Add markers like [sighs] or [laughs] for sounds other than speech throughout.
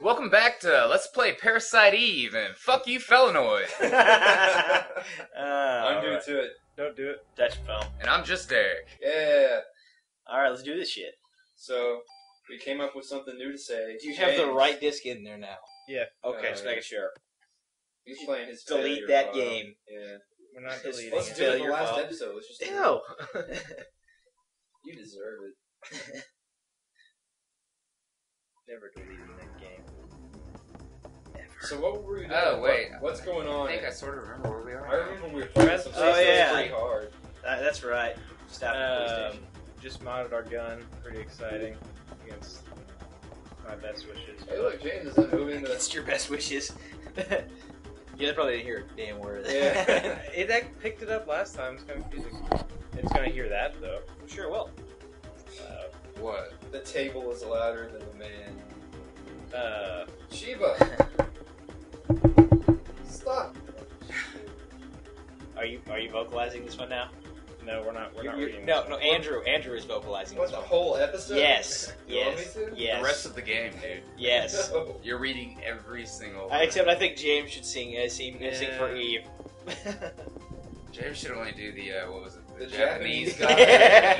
Welcome back to Let's Play Parasite Eve and fuck you, Felinoid. uh, [laughs] I'm new alright. to it. Don't do it. Dutch film. and I'm just Derek. Yeah. Alright, let's do this shit. So we came up with something new to say. Do you have the right disc in there now? Yeah. Okay, Uh, just making sure. He's playing his Delete that file. game. Yeah. We're not It's- deleting Let's it. do it in the last file. episode. Let's just do. Ew. [laughs] You deserve it. [laughs] Never deleting that game. So what were we doing? Oh, wait. What- what's going on? I think I sort of remember where we are. I are. remember we were playing some Oh, stuff that yeah. pretty hard. Uh, that's right. Stop the Um, just modded our gun. Pretty exciting. Against my best wishes. Hey, look, James is moving the. It's your best wishes. [laughs] yeah, they probably didn't hear a damn word. Yeah. [laughs] it act- picked it up last time. It's confusing. It's gonna hear that though. sure will. Uh, What? The table is louder than the man. uh, Sheba, [laughs] Are you are you vocalizing this one now? no, we're not. We're You- not you- reading. no, no. one. Andrew, Andrew is vocalizing What this the one. whole episode? Yes, [laughs] You want yes, me to? yes, The rest of the game, dude. [laughs] yes. No. You're reading every single. I, except I think James should sing uh, sing, uh, sing for Eve. [laughs] James should only do the uh, what was it? The The, Japanese Japanese guy guy.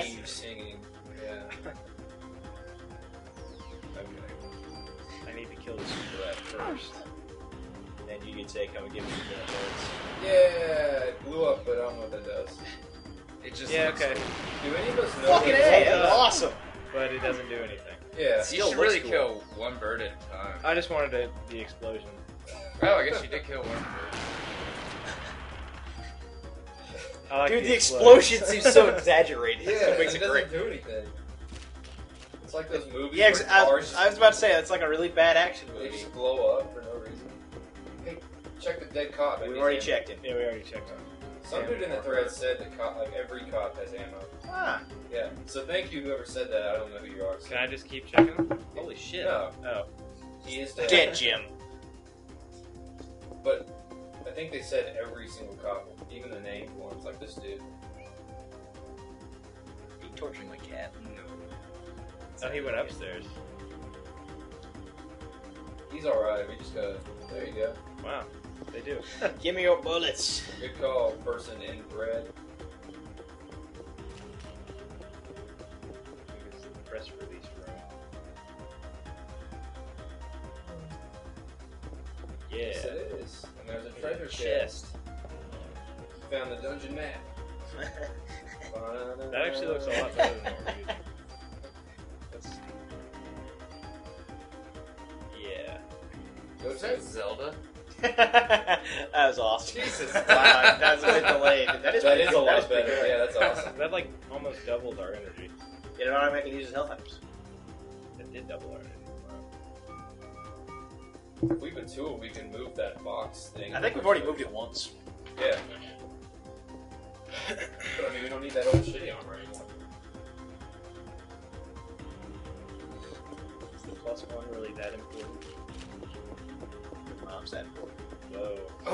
Yes. keeps singing. Yeah. I need to kill this rat first. Then you could say, "Come and give me the minute. Yeah, it blew up, but I don't know what that does. It just Yeah, looks okay. cool. Do any of us know? Fucking what a, it that was does? awesome. But it doesn't do anything. Yeah. You Still should looks really cool. kill one bird at a time. I just wanted a, the explosion. Oh, I guess you did kill one bird. I like Dude, the explosion seems so exaggerated. Yeah, That's what makes it it doesn't great. do anything. It's like those movies Yeah, where 'cause I, cars I was about to say it's like a really bad action they movie. just blow up for no reason. Hey, check the dead cop. We've already checked it. Yeah, we already checked on. Some dude in the thread said that cop, like every cop has ammo. Ah, Yeah. So thank you whoever said that. I don't know who you are. So Can I just keep checking them? holy shit! No, Oh, he is dead. Dead Jim. But I think they said every single cop, even the named ones, like this dude. He torturing my cat. No. Oh, he went upstairs. He's alright. We just gotta. There you go. Wow, they do. [laughs] Give me your bullets. Good call, person in red. Press release room. Yes, Yeah. it is. And there's a treasure chest. Found the dungeon map. [laughs] That actually looks a lot better than what [laughs] yeah. Go Was to that Zelda? That was awesome. Jesus. wow, that was a bit delayed. That is, That pretty is a good. That lot is better. good. Yeah, that's awesome. That like almost doubled our energy. You know what I can use as health items. It did double our energy. If we put two, we can move that box thing. I think we've already moved it once. Yeah. But I mean, we don't need that old shitty armor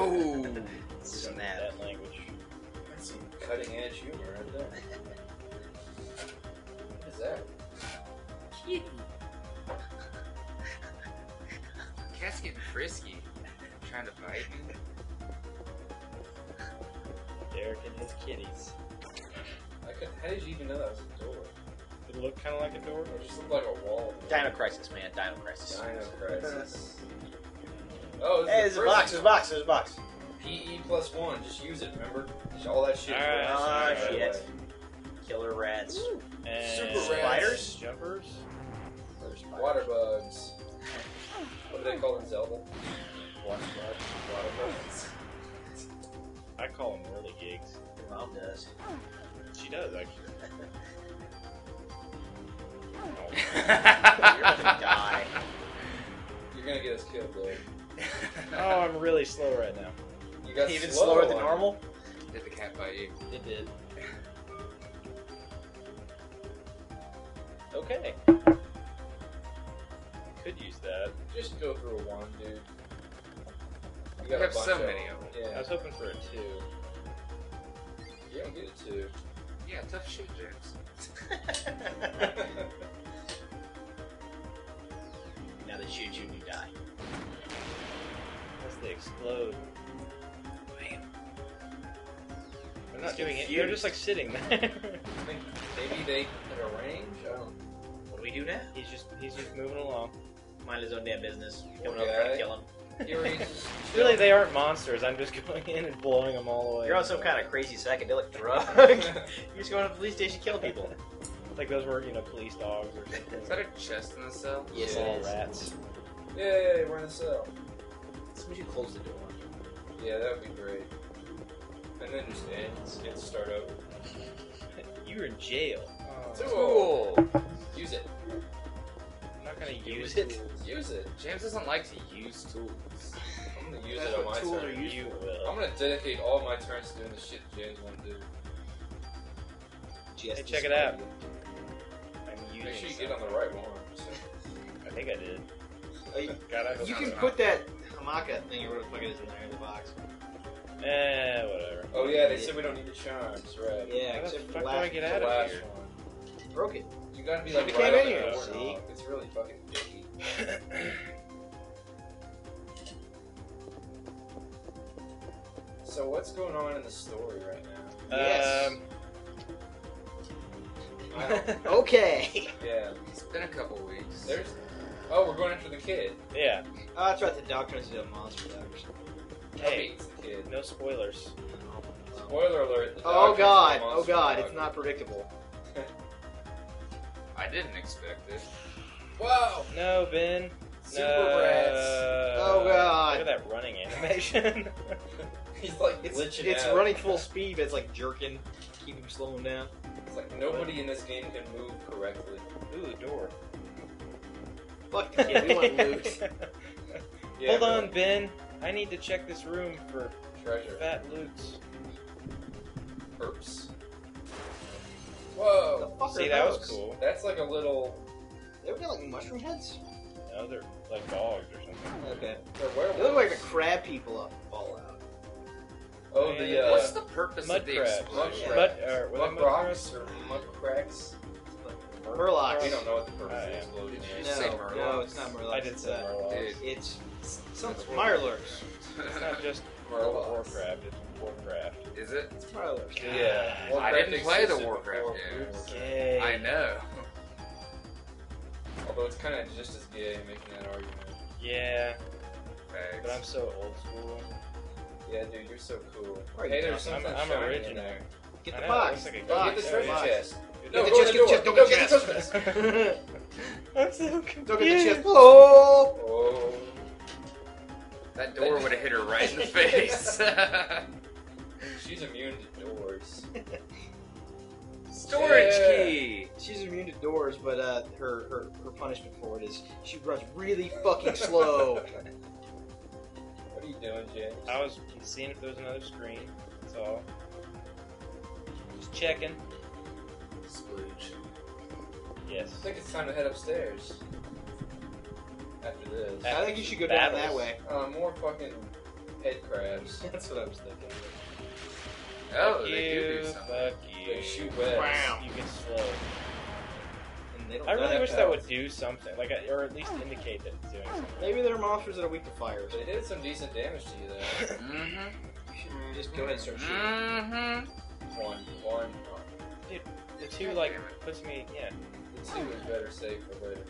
Oh. Snap. That language. That's some cutting edge humor right there. What is that? Kitty. Cat's getting frisky. Trying to bite me. Derek and his kitties. I could, how did you even know that was a door? It looked kind of like a door. It just looked like a wall. Dino Crisis, man. Dino Crisis. Dino Crisis. Oh, this Hey, is there's a box. There's a box. There's a box. PE plus one. Just use it. Remember, Just all that shit. is Alright. going Ah, right shit. away. Killer rats. And Super rats. Spiders? Jumpers. Water bugs. What do they call in Zelda? Water bugs. Water bugs. I call them whirly gigs. Your mom does. She does actually. [laughs] You're gonna die. You're gonna get us killed, Dave. [laughs] Oh, I'm really slow right now. You got Even slow slower than normal. Did the cat bite you? It did. [laughs] Okay. Could use that. Just go through a one, dude. You We got a have so bunch of I many of them. Yeah, was hoping for a two. you don't get it two. Yeah, tough shit, James. [laughs] now the that shoots you and you die. Unless they explode. Bam. They're not doing it. confused. They're just like sitting there. I [laughs] think maybe they at a range. I don't. What do we do now? he's just he's just moving along. Mind his own damn business. Poor Coming up trying to kill him. Fury's [laughs] Really, they aren't monsters. I'm just [laughs] going in and blowing them all away. You're on some kind of crazy psychedelic drug. You're just going to the police station kill people. like those were you know police dogs or something. Is that a chest in the cell? Yes, Yeah. it all is. rats. Yay, we're in the cell. Somebody should close the door. Yeah, that would be great. And then just end, and start over. [laughs] You're in jail. Oh. Tool. Cool. Use it. I'm not gonna use Use it. Use it. James doesn't like to use tools. I'm gonna use That's it on what my tools turn. are used You will. I'm gonna dedicate all my turns to doing the shit James want to do. Just Hey, check it out. I'm using. Make sure you some. get on the right one. So. I think I did. Oh, you, God, I hope you not. can put that hamaka thing or whatever the fuck it is in there in the box. Eh, whatever. Oh yeah, they said we don't need the charms, right? Yeah, How the except for fuck do I last, get The out of last here? one. broke it. You gotta be Should've like came right in on here, see? doorknob. It's really fucking picky. [laughs] So what's going on in the story right now? Yes. Um, I don't- [laughs] Okay. yeah, It's been a couple weeks. there's. Oh, we're going after the kid. yeah. Oh, that's right. The dog turns into a monster dog or something. Hey, Beats the kid. no spoilers. Spoiler alert. the Oh dog turns god. into a Oh monster god. dog. It's not predictable. [laughs] I didn't expect it. [laughs] Whoa! No, Ben. Super no. rats. Oh, God. Look at that running animation. [laughs] He's like It's glitching it's out. running full speed, but it's like jerking, keep him slowing down. It's like nobody in this game can move correctly. Ooh, a door. Fuck the kid. We want [laughs] loot. Yeah, Hold on, Ben. I need to check this room for Treasure. fat loots. Perps. The Whoa. fuck See, are that was those? cool. That's like a little. They look like mushroom heads. No, they're like dogs or something. Okay. They're They look like the crab people up Fallout. Oh, the uh, What's the purpose Mud of the crabs. explosion? Mud Mud, or, were they muck mud rocks crabs? or muck cracks? Murlocs. We don't know what the purpose of the explosion Did you is. just say No, Murlocs? no, it's not Murlocs. I did say uh, Murlocs. Dude. It's some That's Mirelurks. It's not just Murlocs. Warcraft, it's Warcraft. Is it? It's Mirelurks. Yeah. I Warcraft didn't play the Warcraft before game. Warcraft. I know. Although it's kind of just as gay making that argument. Yeah, Facts. but I'm so old school. Yeah, dude, you're so cool. Right, hey, there's I'm- something I'm shiny in original. there. Get the box. looks like a box. get the the treasure box. Chest. Get the chest, get the chest, don't get get the the chest. [laughs] I'm so confused. Don't get the chest. Oh! Oh. That door would have hit her right in the face. [laughs] She's immune to doors. [laughs] Storage Yeah. key. She's immune to doors, but uh, her, her her punishment for it is she runs really fucking slow. What are you doing, James? I was seeing if there was another screen. That's all. Just checking. Splooge. Yes. I think it's time to head upstairs. After this. I think you should go down that Battles. way. Uh, more fucking head crabs. [laughs] That's what I was thinking. Oh, Fuck they you. do do something. Fuck They shoot webs. Wow. You get slow. And they don't I really of wish that health. would do something, like, or at least indicate that it's doing something. Maybe they're monsters that are weak to fire. They did some decent damage to you there. Mm-hmm. You should just go ahead and start shooting. Mm-hmm. One, one. The two, like, puts me, yeah. The two is better safe for later.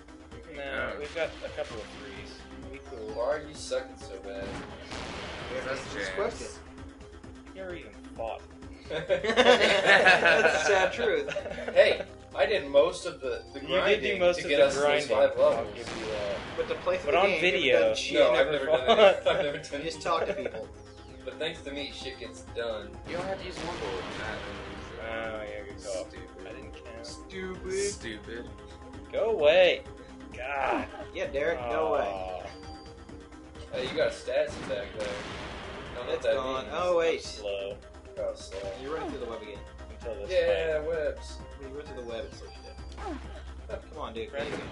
No, Yeah. we've got a couple of threes. Be cool. Why are you sucking so bad? That's Just question. You never even fought. [laughs] That's the sad truth. hey, I did most of the, the You grinding did do most to of get the us grinding. those five I'll give you that. But to play through But the on game, you haven't video, done shit. No, I've never never done it. [laughs] I've never done You just talk to people. But thanks to me, shit gets done. You don't have to use one bullet in. Oh, yeah, good call. I Stupid. Didn't count. Stupid. Stupid. Go away. God. Yeah, Derek, go away. Hey, you got stats back there. Don't know what It's that gone. means. Oh, wait. Slow Oh, slow. You're running through the web again. until this Yeah, webs. You went through the web and slows you down. Come on, dude. Friend. [laughs]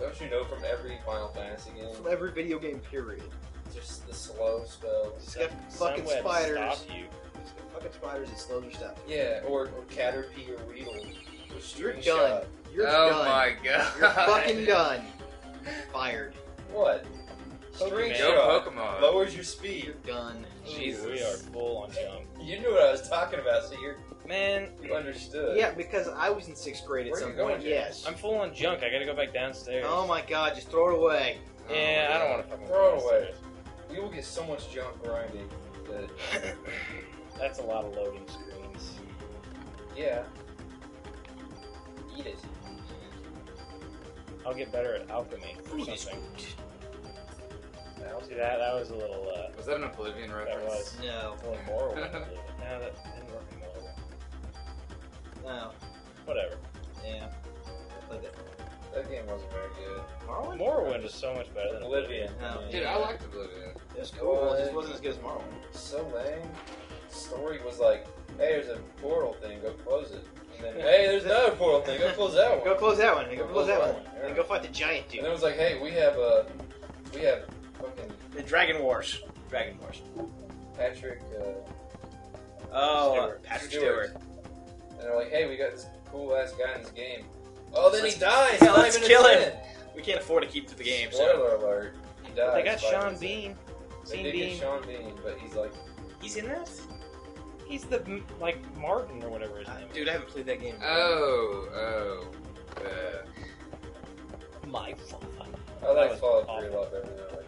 Don't you know from every Final Fantasy game? From every video game, period. Just the slow spell. Just got fucking spiders. Stop you. Just got fucking spiders that slows your stuff. Yeah, or, or Caterpie or Weedle. You're done. shot. You're oh done. my god. You're fucking done. Fired. What? String Pokemon. Go shot Pokemon. lowers your speed. You're done. Jesus. Ooh, we are full on junk. You knew what I was talking about, so you're, Man, you understood. Yeah, because I was in sixth grade at Where some you point. James? Yes. I'm full on junk. I gotta go back downstairs. Oh my god, just throw it away. Yeah, Oh I don't want to fucking Throw it away. downstairs. We will get so much junk grinding that, [laughs] That's a lot of loading screens. yeah. Eat it. I'll get better at alchemy or Ooh, something. See that? That was a little. Uh, Was that an Oblivion that reference? was. No. a little more. [laughs] no, that didn't work in Morrowind. No. Whatever. Yeah. Played that. that game wasn't very good. Morrowind? Morrowind is so much better than Oblivion. No. Dude, I liked Oblivion. It was cool. It just wasn't as good as Morrowind. So lame. Story was like, hey, there's a portal thing, go close it. And then, hey, there's another portal thing, go close that one. Go close that one. Go Go close that one. yeah. And go fight the giant And dude. then it was like, hey, we have a, we have fucking The Dragon Wars. Dragon Wars. Patrick. Uh, Oh, Stewart. Patrick Stewart. Stewart. and they're like, hey, we got this cool ass guy in this game. Oh, then he Let's- dies. yeah, let's kill him. We can't afford to keep to the game, so Spoiler alert. He dies. They got Sean minutes. Bean. They Sean did Bean. get Sean Bean, but he's like, he's in that. He's the like Martin or whatever his name. is. Dude, I haven't played that game. Oh, oh. Uh, My fault. I like was Fallout 3 a lot better than I like.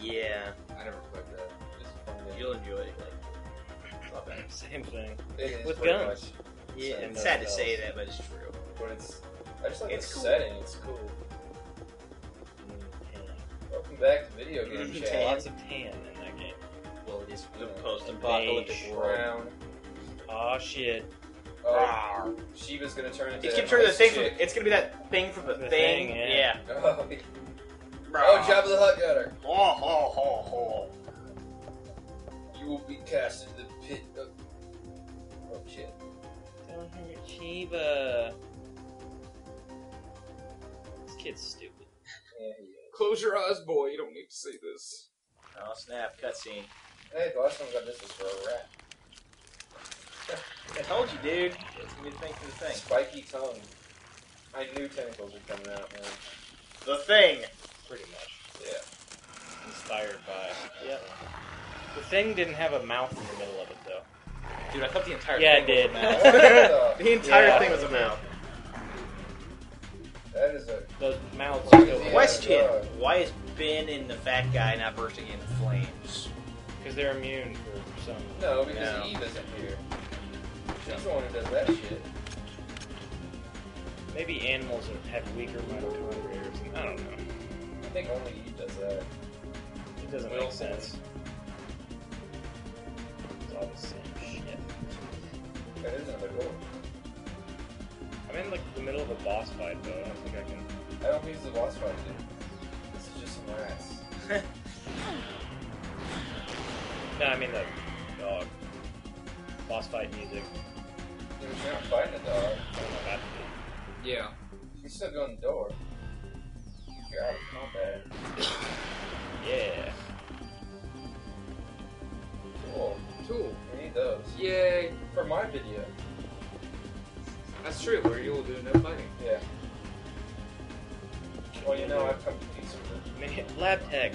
Yeah, I never played that. It's a fun game. you'll enjoy it. Like, a lot. [clears throat] Same thing. It is With pretty guns. Yeah, it's sad to bells. say that, but it's true. but it's. I just like It's the cool. setting. It's cool. Welcome back to video game [laughs] chat. Lots of tan is the post-apocalyptic world. Oh shit. Oh, Sheeva's gonna turn into. It's that gonna turn the thing from. It's gonna be that thing from the, The thing. thing, yeah. yeah. Oh, oh, Jabba the Hutt got her. Ho ho ho ho. You will be cast into the pit of. Oh shit. Don't hurt Sheeva. This kid's stupid. Yeah, he is. Close your eyes, boy. You don't need to see this. Oh snap! Cutscene. Hey, the last time we got this was for a rat. I told you, dude. It's gonna be the thing from the thing. Spiky tongue. I knew tentacles were coming out, man. The thing. Pretty much. Yeah. Inspired by. Yep. The thing didn't have a mouth in the middle of it though. Dude, I thought the entire Yeah, thing it was a did. mouth. [laughs] the entire Yeah. thing was a mouth. That is a. Those mouths Why are is still he- Question: Why is Ben and the fat guy not bursting into flames? Because they're immune for some. No, because No. Eve isn't here. She's the one who does that shit. Maybe animals have weaker mitochondria or something. I don't know. I think only Eve does that. It doesn't Will make sense. It's all the same shit. That is another door. I'm in like the middle of a boss fight though. I don't think I can. I don't think it's a boss fight, dude. This is just some rats. [laughs] No, I mean the dog. Boss fight music. Dude, you're not fighting a dog. I don't know about to Yeah. You still go in the door. You're out of combat. Yeah. Cool. Cool. We need those. Yay. For my video. That's true. Where you will do no fighting. Yeah. Well, you know, I've come to peace with it. Lab tech.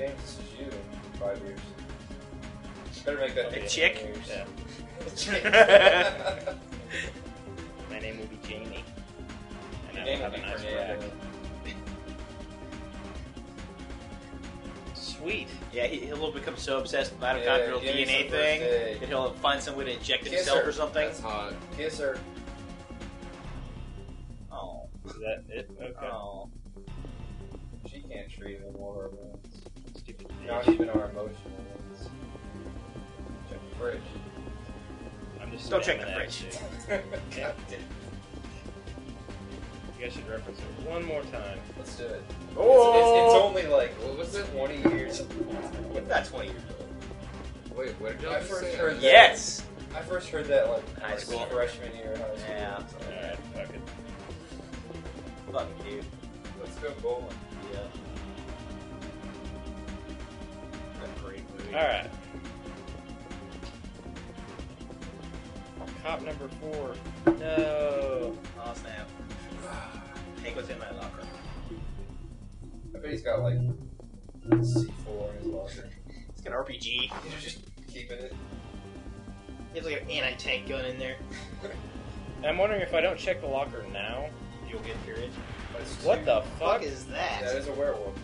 Hey, James, this is you in five years. Better make that A take chick? 10 years. Yeah. [laughs] [laughs] My name will be Jamie. And I will have will a nice Fernando. Sweet. Yeah, he, he'll become so obsessed with Yeah, mitochondrial give me DNA thing first aid. that he'll find some way to inject Kiss himself her. or something. That's hot. Kiss her. Oh, Is that it? Okay. oh. She can't treat any more of our wounds. Stupid Not even our emotional wounds. Check the fridge. I'm just Don't check spamming the that fridge. shit. God. You guys should reference it one more time. Let's do it. Oh! It's, it's, it's only like What was it? 20 years. It's not 20 years old. Wait, what did y'all I just first say? heard that. Yes! I first heard that like High school. freshman year of high school. Yeah. Alright, fuck it. Fuck you. Let's go bowling. Yeah. That's a great movie. Alright. Cop number four. No. Oh snap! Take what's in my locker. I bet he's got like C4 in his locker. It's got an RPG. He's just keeping it. He has like an anti-tank gun in there. [laughs] I'm wondering if I don't check the locker now. You'll get period. But What the Fuck fuck? is that? That is a werewolf.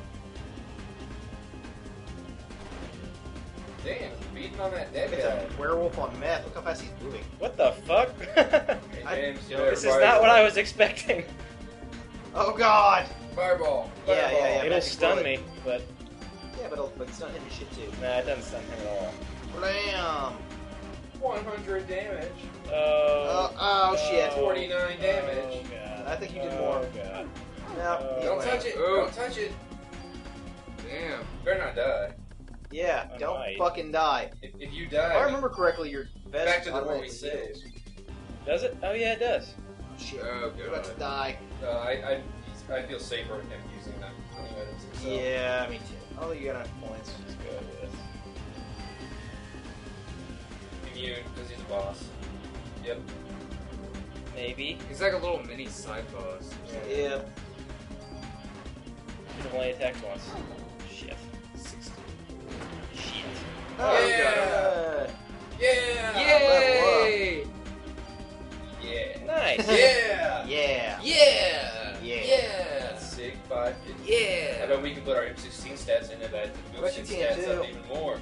Damn, beating on that dead it's guy. a werewolf on meth. Look how fast he's moving. What the fuck? [laughs] Hey, I- James, Yo, this is not what I was expecting. Oh god! Fireball. Yeah, yeah, yeah. It'll magic stun bullet. me, but Yeah, but it'll, but it's not him and shit too. nah, it doesn't stun him at all. Blam! 100 damage. Oh, Oh, oh shit! 49 damage. Oh, God. I think you did oh, more. God. No, Uh, he's Don't winning. touch it. Ooh. Don't touch it. Damn. Better not die. Yeah, I don't might. fucking die. If, if you If die, I remember correctly, your vest back to the one we automatically saved. heals. Does it? Oh yeah, it does. Shit, Oh, you're about to God. die. Uh, I, I, I feel safer with him using that healing items himself. Yeah, me too. Oh, you got enough points. Let's go with this. Immune because he's a boss. Yep. Maybe. He's like a little mini side boss. Yeah. He's only attacked once. Shit. Shit. Yeah. God. Yeah. Yay! Yeah. Nice. Yeah. Yeah. Yeah! Yeah. Yeah! Sick five. I Yeah! bet we can put our M16 stats into that to Bet boost you his can, stats up too. even more.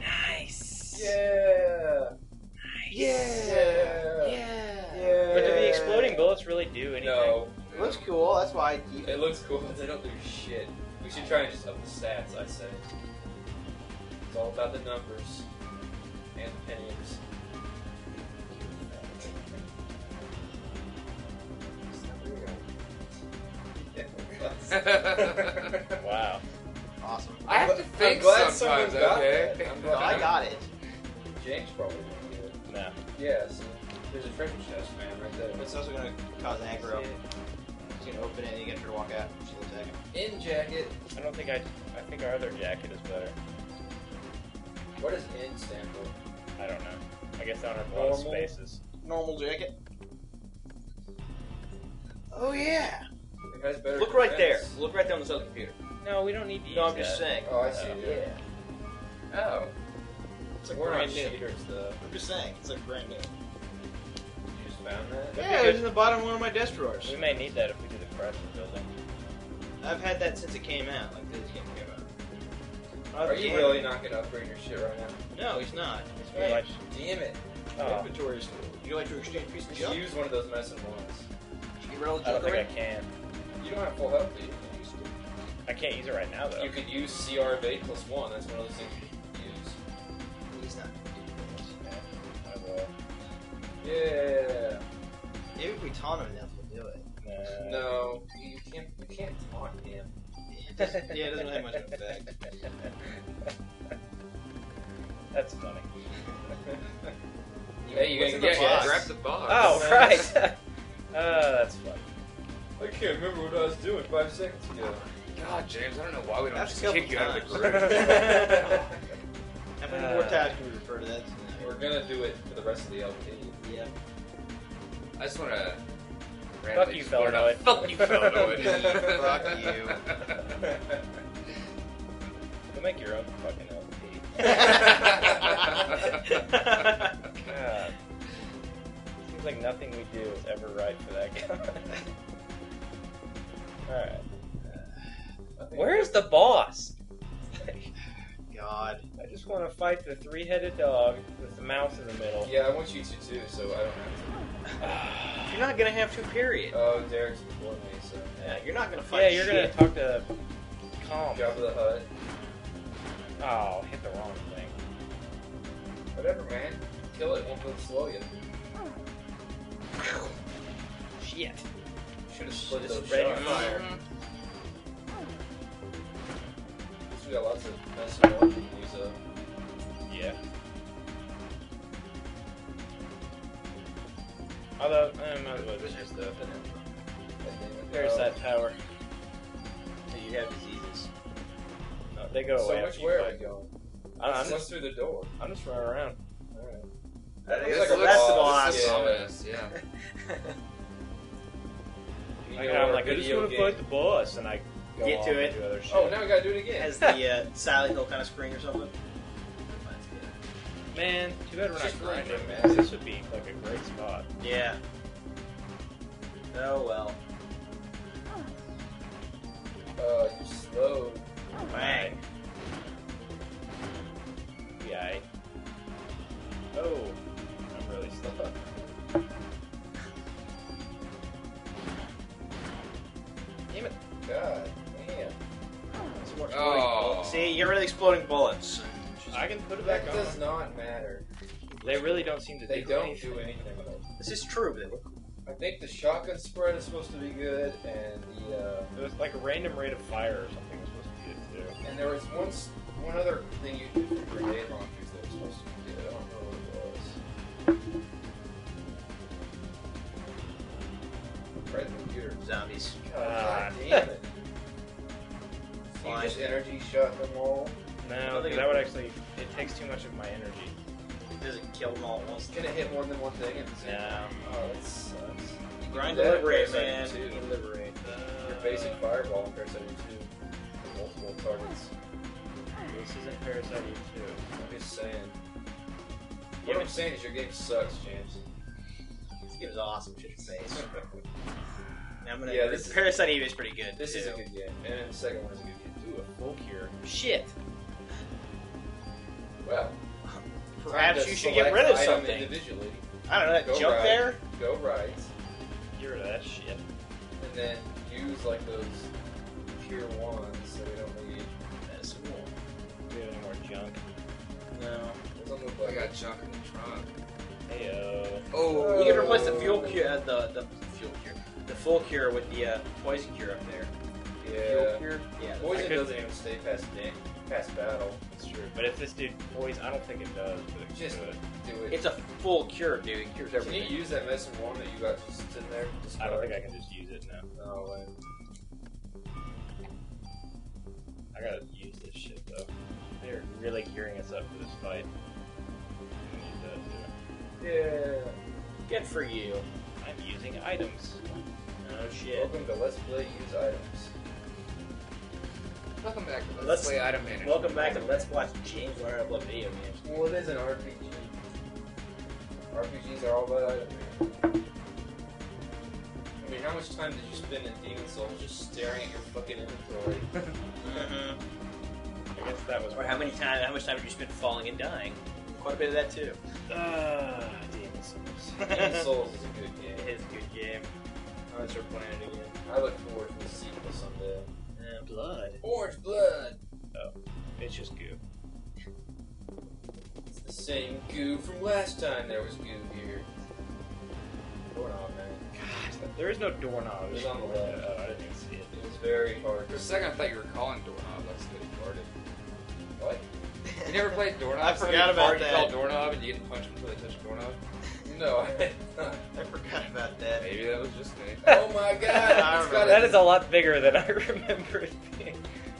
Nice. Yeah. Yeah! Yeah. But do the exploding bullets really do anything? No. Looks cool. That's why I keep It it. looks cool, but they don't do shit. We should try and just up the stats, I say. It's all about the numbers and the pennies. [laughs] Wow. Awesome. I have to I'm think glad sometimes, got okay? that. I'm No, I got it. James probably didn't get it. No. Yes. There's a treasure chest, man, right there. It's also gonna cause an aggro. It's gonna open it and you get her to walk out. She'll attack him. In jacket. I don't think I. I think our other jacket is better. What does in stand for? I don't know. I guess I don't have a lot of Normal. spaces. Normal jacket. Oh yeah. It has better Look right there. defense. Look right there on this other computer. No, we don't need to use No, I'm that. just saying. Oh, I see. Oh. yeah. Oh. It's like We're not brand new. cheaters, though. I'm just saying, it's like brand new. You just found that? Yeah, it was in the bottom of one of my desk drawers. We may need that if we do the crash of the building. I've had that since it came out. Like this game came out. Are you really not going to upgrade your shit right now? No, he's not. We Hey, might- Damn it. Oh, inventory is full. You like to exchange pieces of Just junk? use one of those medicine ones. You get rid of the I don't junk think I already? can. You don't have full health, do you? I can't use it right now though. You could use CR of 8 plus 1. That's one of those things you should use. He's not. I will. Yeah. Maybe if we taunt him enough, we'll do it. Nah. No, you can't. You can't taunt him. It yeah, it doesn't have much of an effect. That's funny. Hey, you What's gonna in the get box? Grab the box. Oh, right. uh, [laughs] that's funny. I can't remember what I was doing five seconds ago. God, James, I don't know why we don't That's just a couple kick you out of the times. group. [laughs] How many Uh, more times can we refer to that? We're gonna do it for the rest of the LP. Yeah. I just want to. Fuck you, Felanoid. Fuck you, Felanoid. [laughs] Fuck you. [laughs] Go make your own fucking LP. [laughs] God. Seems like nothing we do is ever right for that guy. Alright. Where is the boss? God. I just want to fight the three-headed dog with the mouse in the middle. Yeah, I want you to too, so I don't have [sighs] You're not gonna have to, period. Oh, Derek's before me, so. Yeah, you're not gonna fight yeah, you're shit. gonna talk to Calm. Jabba the Hutt. Oh, hit the wrong thing. Whatever, man. Kill it, won't put slow you. Shit. Should have split Just those spread your shots. fire. Mm-hmm. At least we got lots of medicine ones we can use up. Yeah. Although, I might as well just use the parasite power. So you have diseases. No, they go So away. which after you way are fight. we going? I- I'm just, through the door? I'm just running around. Alright. I think It's that's, like a that's [laughs] the boss, boss. Yeah. ominous, yeah. Like, I'm like, I just Video want to game. fight the boss, and I go Get to it. other shit. Oh, now we gotta do it again. Has the uh, Silent Hill kind of screen or something. Man, too bad we're not just really grinding, good, man. This would be like a great spot. Yeah. Oh well. Uh, you're slow. Bang. Yeah. Oh, I'm really slow. Damn it. God damn. Oh. See, you're really exploding bullets. I can put it back That on. does not matter. They really don't seem to They do don't anything. do anything. This is true, but they look I think the shotgun spread is supposed to be good, and the uh, It was like a random rate of fire or something was supposed to be good too. and there was one one other thing you do for grenade launchers that was supposed to be good. I don't know what it was. Right in the computer. zombies. God, Ah. damn it! [laughs] You just energy shot them all. No, don't 'cause think that would actually it takes too much of my energy. It Does it kill them all at once? It's gonna hit more than one thing at the same No. time. Oh, that sucks. Grind That to liberate, man. too. You liberate. Your basic fireball in Parasite Eve 2. Multiple targets. This isn't Parasite Eve 2. I'm just saying. Yeah, What I'm but- saying is your game sucks, James. This game is awesome. Shit your [laughs] face. Now I'm gonna. Yeah, this is- Parasite Eve is pretty good. This is a good game, and the second one is a good game. Ooh, a full cure. Shit. Well, Perhaps you should get rid of item something. individually. I don't know. That Go junk right. there. Go right, Get rid of that shit. and then use like those pure ones so we don't need. That's cool. Do we have any more junk? No. Those don't look I got junk in the trunk. Heyo. Oh, You can replace the fuel cure, uh, the the fuel cure, the full cure with the uh, poison cure up there. Yeah. Fuel cure. Yeah. Poison doesn't even stay past game, past battle. That's true. But if this dude poison, I don't think it does. But it Just could. do it. It's a full cure, dude. It cures Can everything. you use that medicine one that you got just in there? I don't think I can just use it now. No way. I gotta use this shit though. They're really gearing us up for this fight. We need that, too. Yeah. Good for you. I'm using items. Oh shit. Welcome to Let's Play Use Items. Welcome back to Let's, Let's- Play Item Manager. Welcome back to Let's Watch James learn how to video games. Well, it is an RPG. RPGs are all about item management. I mean, how much time did you spend in Demon Souls just staring at your fucking inventory? [laughs] Mm-hmm. I guess that was. Or how many time? How much time did you spend falling and dying? Quite a bit of that too. Uh, Demon Souls. [laughs] Demon Souls is a good game. [laughs] It is a good game. I'm gonna start playing it again. I look forward to the sequel someday. Uh, blood. Orange Blood! Oh, it's just goo. It's the same goo from last time there was goo here. Doorknob, man. God, there is no doorknob. It was on the left. Oh, I didn't even see it. It was very hard. For a second, I thought you were calling doorknob. That's good retarded. What? You never played doorknob? [laughs] I Somebody forgot about that. You call doorknob and you didn't punch them until they touched the doorknob? No, [laughs] I did not. I forgot about that. Maybe that was just me. [laughs] Oh my god! I remember That is a lot bigger than I [laughs] remember it being.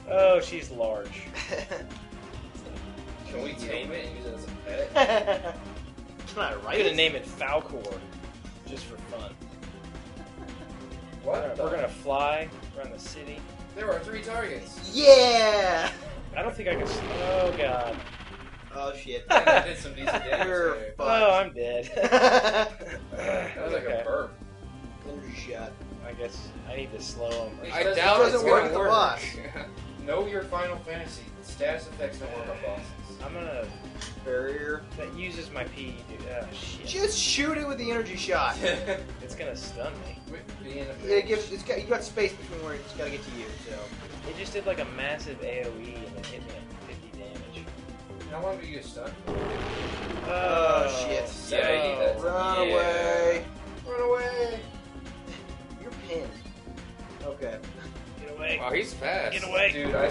Oh, she's large. [laughs] Can we tame it and use it as a pet? Can I I'm gonna it? name it Falkor, just for fun. We're What? gonna, we're gonna fly around the city. There are three targets. Yeah. I don't think I can. Oh god. Oh shit. I [laughs] think I did some decent damage You're. Oh, I'm dead. [laughs] That was like Okay. a burp. Energy shot. I guess I need to slow him. It I doesn't- doubt it it's doesn't gonna work with the boss. Know your Final Fantasy. Status effects don't work on bosses. I'm gonna. Barrier. That uses my P. Dude. Oh shit. Just shoot it with the energy shot. [laughs] It's gonna stun me. Being a It gives. It's got. You got space between where it's got to get to you. So. It just did like a massive AOE and it hit me at 50 damage. How long do you get stunned for? Oh, shit. Yeah, you need that. Run Yeah. away. Run away! You're pinned. Okay. Get away. Wow, he's fast. Get away. Dude, I,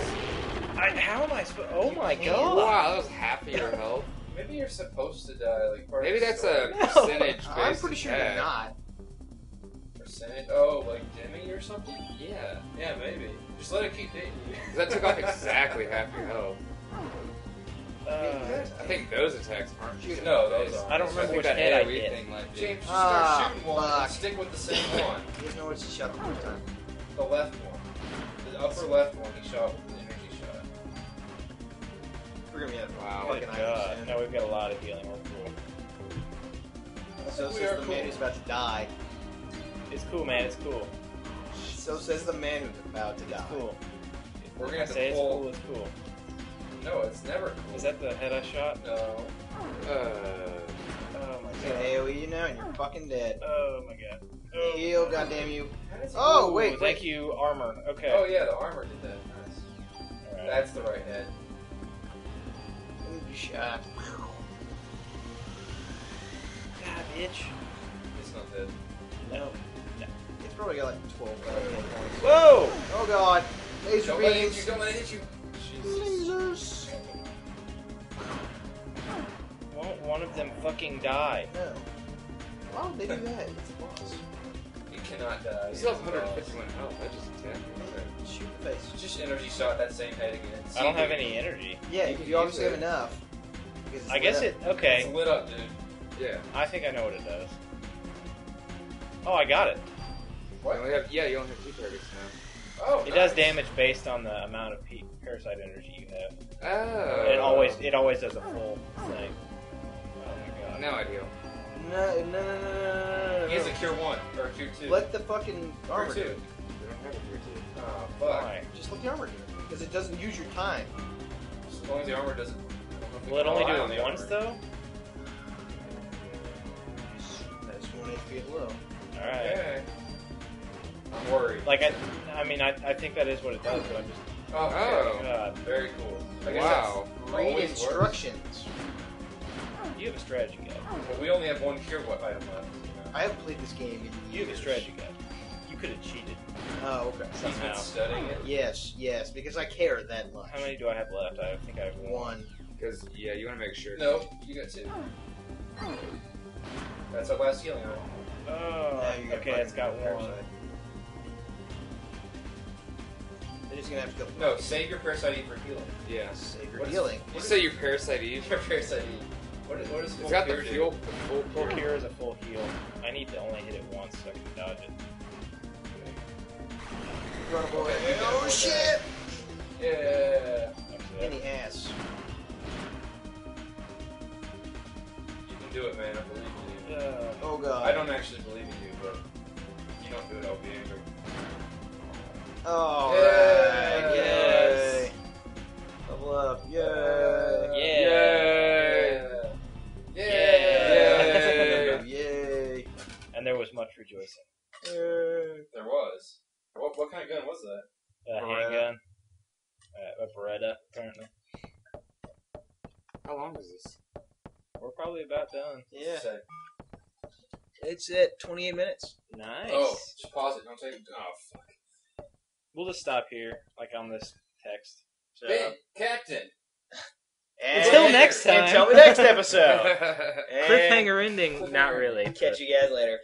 I, how am I supposed? Oh my can't. god. Wow, that was half of your health. maybe you're supposed to die. Like part Maybe of the that's story. a percentage [laughs] based I'm pretty sure you're not. percentage. Oh, like dimming or something? Yeah. Yeah, maybe. Just let it keep hitting you. 'Cause that took off [laughs] exactly half your health. Uh, I think those attacks aren't. Shoot. No, those aren't. I don't remember think which that head I AoE hit. thing might be. James, just Ah, start shooting one fuck. stick with the same [laughs] one. He doesn't know what she shot the first time. The left one. The upper left one he shot with an energy shot. We're gonna be at Wow. fucking Good items God. soon. No, we've got a lot of healing. We're cool. So We says the cool. man who's about to die. It's cool, man. It's cool. So says the man who's about to die. It's cool. We're gonna have say to it's cool. It's cool. No, it's never cool. Is that the head I shot? No. Uh, Oh my It's god. AoE you now and you're fucking dead. Oh my god. Oh. Heal, goddamn you. How does he- Oh, Ooh, wait, thank wait. you, armor. Okay. Oh yeah, the armor did that. Nice. Alright. That's the right head. Ooh, Shot. God, bitch. It's not dead. No. no. It's probably got like 12 uh, hit points. Whoa! Oh god. Laser Don't let it hit you. beams. Don't let it hit you. Jesus. Lasers. Won't one of them fucking die? No. Why would they do that? It's a boss. You cannot die. He still have It's a boss. 151 health. I just attacked him. Shoot the face. Just energy shot that same head again. I don't have any energy. Yeah, You you, obviously use have enough. I guess lit it. up. It's Okay. lit up, dude. Yeah. I think I know what it does. Oh, I got it. You only have, yeah, you only have two targets now. Oh, It does damage based on the amount of pe- parasite energy you have. Oh. it always it always does a full thing. Oh my god. No idea. No, no, no, no, no, no, no. He has a cure one or a cure two. Let the fucking cure armor do it. We don't have a tier two. Oh fuck. Why? Just let the armor do it. Because it doesn't use your time. As long as the armor doesn't. I don't know if we Will it only do on it the once armor. though? That's one HP at low. All right. Okay. I'm worried. Like I, I mean I, I think that is what it does, but I'm just Oh, oh okay. Oh. God. Very cool. I guess Wow. that's Read always works. instructions. You have a strategy guide. Well, we only have one cure what item left. You know? I haven't played this game in You have a strategy guide. You could have cheated Oh, okay. He's been somehow. studying it. Yes, yes, because I care that much. How many do I have left? I think I have one. One. Because, yeah, you want to make sure. No, you got two. That's our last healing item. Oh, Now you got okay, it's got one. parasite. They're just gonna have to go. No, save your parasite E for healing. Yeah. Save your What is- healing. You say you parasite Eve. [laughs] Your parasite E. What is, what is It's full got the cure do? fuel. The full Full cure. cure is a full heal. I need to only hit it once so I can dodge it. Run away. Okay, yeah, Oh okay. shit! Yeah. Actually, In the ass. You can do it, man. I believe in you. Uh, Oh god. I don't actually believe in you, but if you don't do it, I'll be angry. Oh, Yay! What, what kind of gun was that? A Beretta. handgun. Uh, a Beretta, apparently. How long is this? We're probably about done. Yeah. Say. It's at 28 minutes. Nice. Oh, just pause it. Don't take it. Oh, fuck. We'll just stop here, like on this text. So, Hey, Captain. Until next time. Until the next episode. [laughs] Cliffhanger. Cliffhanger ending, not really. Catch you guys later.